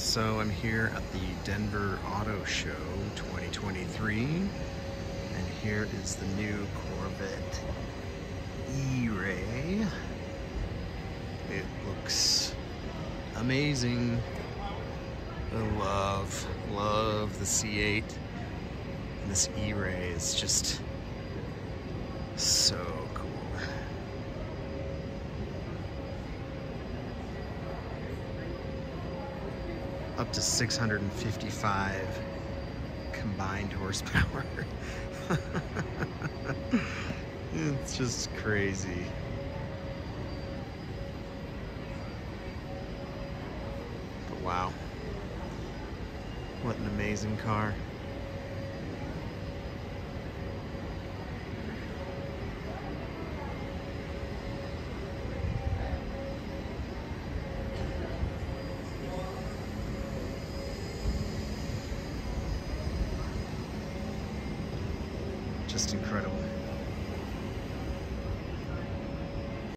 So I'm here at the Denver Auto Show 2023 and here is the new Corvette E-Ray. It looks amazing. I love, love the C8. And this E-Ray is just so cool. Up to 655 combined horsepower. it's just crazy. But wow. What an amazing car. Just incredible.